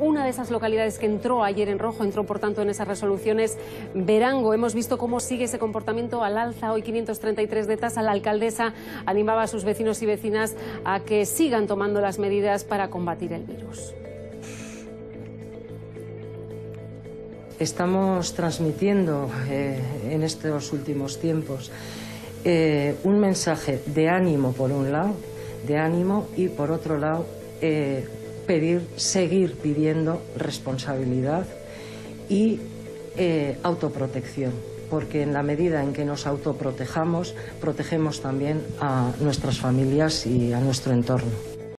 Una de esas localidades que entró ayer en rojo, entró por tanto en esas resoluciones, Verango. Hemos visto cómo sigue ese comportamiento al alza, hoy 533 de tasa. La alcaldesa animaba a sus vecinos y vecinas a que sigan tomando las medidas para combatir el virus. Estamos transmitiendo eh, en estos últimos tiempos eh, un mensaje de ánimo por un lado, de ánimo y por otro lado eh, pedir, seguir pidiendo responsabilidad y eh, autoprotección, porque en la medida en que nos autoprotejamos, protegemos también a nuestras familias y a nuestro entorno.